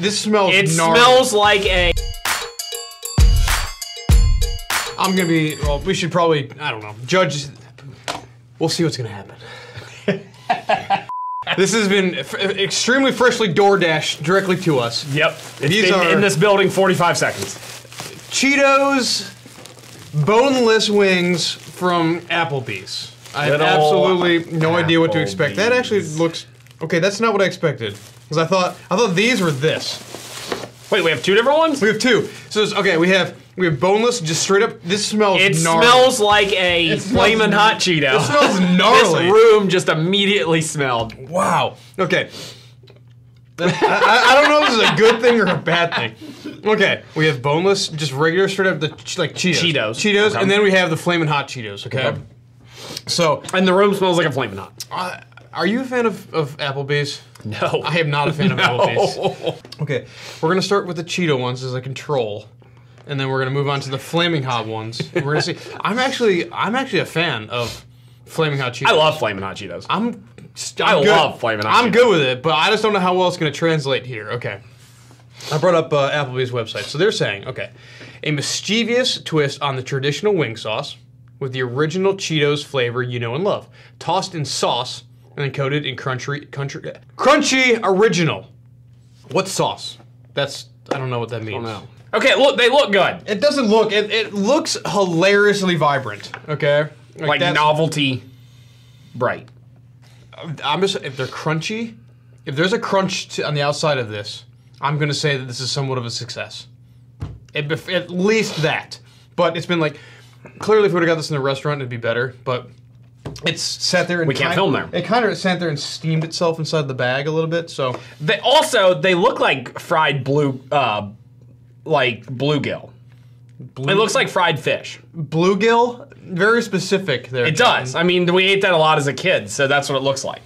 This smells. It gnarly. smells like a. I'm gonna be. Well, we should probably. I don't know. Judge. We'll see what's gonna happen. this has been f- extremely freshly door dashed directly to us. Yep. It's These been are- in this building 45 seconds. Cheetos, boneless wings from Applebee's. I have absolutely no idea what to expect. That actually looks okay. That's not what I expected because I thought I thought these were this. Wait, we have two different ones? We have two. So it's, okay, we have we have boneless, just straight up. This smells. It gnarly. smells like a It smells- flamin' hot Cheeto. It smells gnarly. this room just immediately smelled. Wow. Okay. I, I- I don't know if this is a good thing or a bad thing. Okay, we have boneless, just regular, straight up the ch- like Cheetos. Cheetos. Cheetos, Okay. and then we have the flaming hot Cheetos. Okay. Okay. So, And the room smells like a flamin' hot. uh, are you a fan of, of Applebee's? No. I am not a fan of Applebee's. Okay, we're gonna start with the Cheeto ones as a control, and then we're gonna move on to the flaming hot ones. We're gonna see. I'm actually, I'm actually a fan of flaming hot Cheetos. I love Flaming hot Cheetos. I'm. I I'm good. love Flamin' Hot I'm Cheetos. good with it, but I just don't know how well it's going to translate here. Okay. I brought up uh, Applebee's website. So they're saying, okay, a mischievous twist on the traditional wing sauce with the original Cheetos flavor you know and love, tossed in sauce and coated in crunchy, country, crunchy original. What sauce? That's I don't know what that means. Okay, look, they look good. It doesn't look. It, it looks hilariously vibrant. Okay. Like that's- novelty bright. I'm just if they're crunchy, if there's a crunch to, on the outside of this, I'm gonna say that this is somewhat of a success. Bef- at least that. But it's been like clearly if we would have got this in a restaurant, it'd be better. But it's sat there and We can't film there. It kind of sat there and steamed itself inside the bag a little bit. So They also they look like fried blue uh like bluegill. It looks like fried fish. bluegill, very specific there. It does. I mean, we ate that a lot as a kid, so that's what it looks like.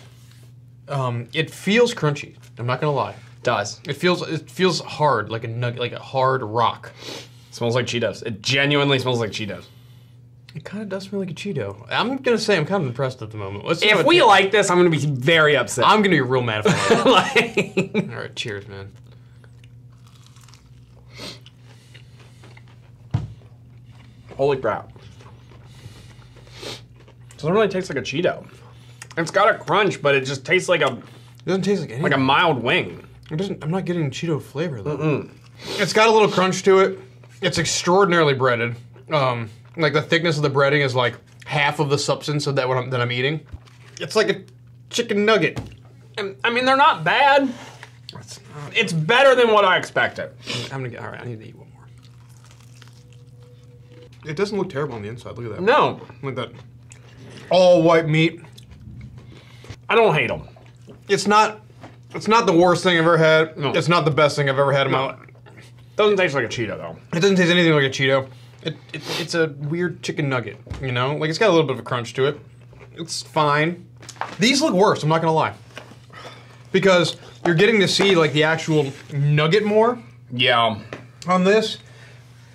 Um, it feels crunchy. I'm not gonna lie. It does. It feels it feels hard, like a nug, like a hard rock. smells like Cheetos. It genuinely smells like Cheetos. It kind of does smell like a Cheeto. I'm gonna say I'm kind of impressed at the moment. Let's see how If it we tastes. like this, I'm gonna be very upset. I'm gonna be real mad if I like it. All right, cheers, man. holy crap. So it really tastes like a Cheeto. It's got a crunch, but it just tastes like a It doesn't taste like anything. like a mild wing. it doesn't. I'm not getting Cheeto flavor though. It's got a little crunch to it. It's extraordinarily breaded. Um, like the thickness of the breading is like half of the substance of that what I'm, that I'm eating. It's like a chicken nugget. And, I mean, they're not bad. It's not. It's better than what I expected. I'm gonna get. All right, I need to eat one more. It doesn't look terrible on the inside. Look at that. No, Look at that. All white meat. I don't hate them. It's not. It's not the worst thing I've ever had. No. It's not the best thing I've ever had in my No. life. Doesn't taste like a Cheeto though. It doesn't taste anything like a Cheeto. It, it, it's a weird chicken nugget, you know? Like, it's got a little bit of a crunch to it. It's fine. These look worse, I'm not gonna lie. Because you're getting to see, like, the actual nugget more Yeah. on this.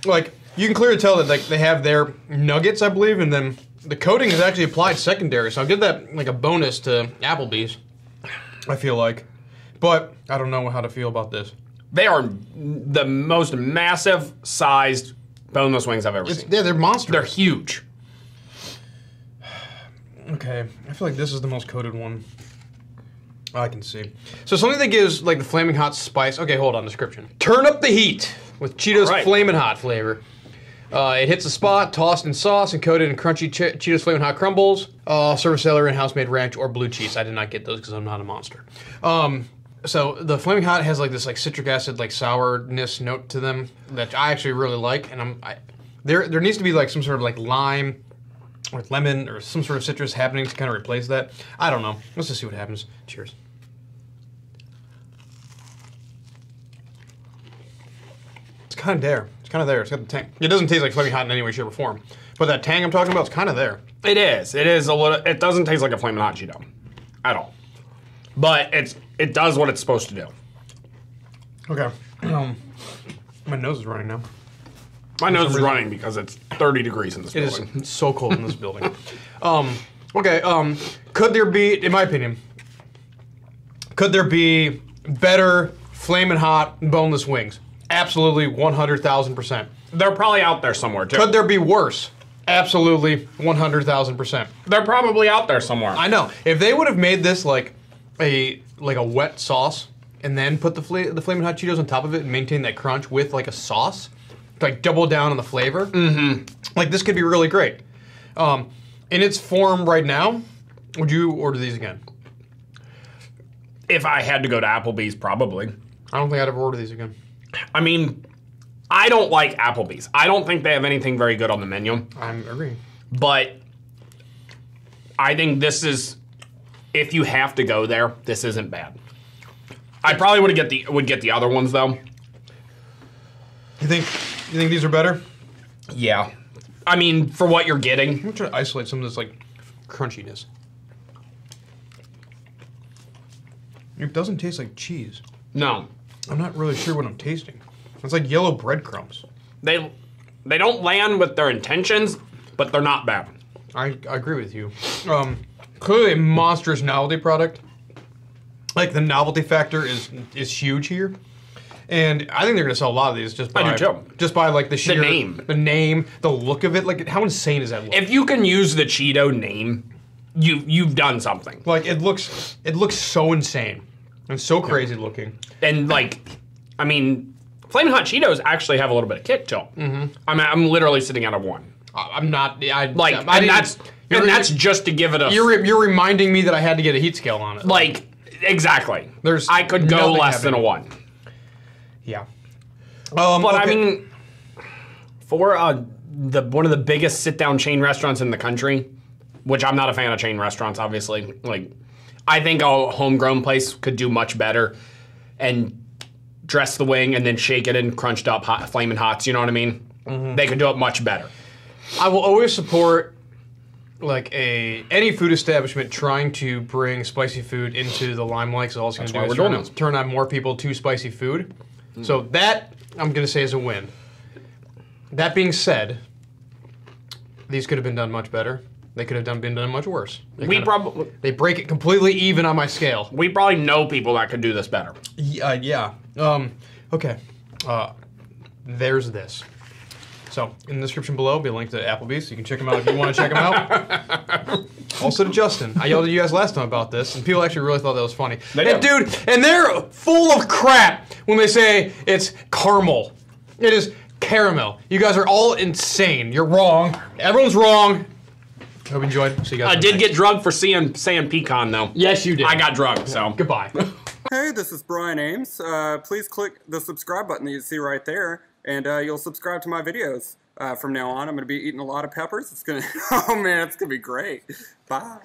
Like, you can clearly tell that, like, they have their nuggets, I believe, and then the coating is actually applied secondary, so I'll give that, like, a bonus to Applebee's, I feel like. But I don't know how to feel about this. They are the most massive sized boneless wings I've ever It's, seen. yeah, they're monsters. They're huge. Okay, I feel like this is the most coated one I can see. So something that gives like the flaming hot spice. Okay, hold on. Description: Turn up the heat with Cheetos All right. flaming hot flavor. Uh, it hits the spot, tossed in sauce and coated in crunchy che- Cheetos flaming hot crumbles. Uh, serve celery and house made ranch or blue cheese. I did not get those because I'm not a monster. Um, so the flaming hot has like this like citric acid like sourness note to them that I actually really like, and I'm I, there. There needs to be like some sort of like lime or lemon or some sort of citrus happening to kind of replace that. I don't know. Let's just see what happens. Cheers. It's kind of there. It's kind of there. It's got the tang. It doesn't taste like flaming hot in any way, shape, or form. But that tang I'm talking about is kind of there. It is. It is a little. It doesn't taste like a flaming hot Cheeto, at all. But it's it does what it's supposed to do. Okay. Um, my nose is running now. My nose is reason- running because it's 30 degrees in this It is building. so cold in this building. Um, okay. Um, could there be, in my opinion, could there be better flaming hot, boneless wings. Absolutely, one hundred thousand percent. They're probably out there somewhere too. Could there be worse? Absolutely, one hundred thousand percent. They're probably out there somewhere. I know. If they would have made this like a like a wet sauce and then put the fla- the flaming hot Cheetos on top of it and maintain that crunch with like a sauce, like double down on the flavor. Mm-hmm. Like this could be really great. Um, in its form right now, would you order these again? if I had to go to Applebee's, probably. I don't think I'd ever order these again. I mean, I don't like Applebee's. I don't think they have anything very good on the menu. I'm agreeing. But I think this is if you have to go there, this isn't bad. I probably would get the would get the other ones though. You think you think these are better? Yeah. I mean, for what you're getting, I'm trying to isolate some of this like crunchiness. It doesn't taste like cheese. no. I'm not really sure what I'm tasting. It's like yellow breadcrumbs. They they don't land with their intentions, but they're not bad. I, I agree with you. Um, clearly a monstrous novelty product. Like the novelty factor is is huge here, and I think they're gonna sell a lot of these just by I do too. just by like the sheer name. the name, the look of it. Like how insane is that look? If you can use the Cheeto name, you you've done something. like it looks it looks so insane and so crazy looking. And like, I mean, Flaming Hot Cheetos actually have a little bit of kick to them. Mm-hmm. I'm I'm literally sitting out of one. I- I'm not. I Like, I and didn't- that's and that's just to give it a you're you're reminding me that I had to get a heat scale on it. like exactly. There's I could go nothing less than a happening. one. yeah. Um, But I mean, for uh, the one of the biggest sit down chain restaurants in the country, which I'm not a fan of chain restaurants, obviously. Like, I think a homegrown place could do much better and dress the wing and then shake it in crunched up hot, flaming hots. You know what I mean? Mm-hmm. They could do it much better. I will always support like a any food establishment trying to bring spicy food into the limelight. So all it's going to do why is we're turn, doing on- this. turn on more people to spicy food. So that I'm going to say is a win. That being said, these could have been done much better. They could have done been done much worse. They We kinda- probably they break it completely even on my scale. we probably know people that could do this better. Yeah, yeah. Um, okay. Uh, there's this. So in the description below, will be a link to Applebee's. So you can check them out if you want to check them out. also to Justin, I yelled at you guys last time about this, and people actually really thought that was funny. They and did. dude, and they're full of crap when they say it's caramel. It is caramel. You guys are all insane. You're wrong. Everyone's wrong. Hope you enjoyed. See you guys. I did time. get drugged for seeing saying pecan though. Yes, you did. I got drugged. So Goodbye. Hey, this is Brian Ambs. Uh, please click the subscribe button that you see right there, and uh, you'll subscribe to my videos. Uh, from now on, I'm going to be eating a lot of peppers. It's going to, oh man, it's going to be great. Bye.